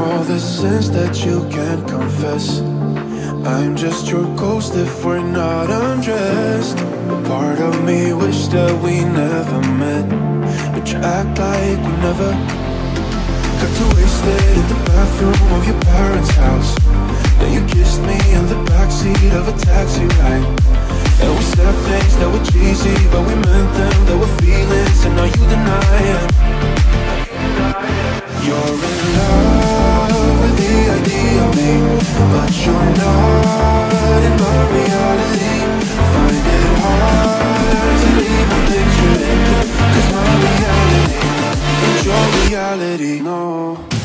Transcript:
all the sins that you can't confess. I'm just your ghost if we're not undressed. A part of me wish that we never met, but you act like we never. Got wasted in the bathroom of your parents' house. Then you kissed me in the backseat of a taxi ride. reality. No.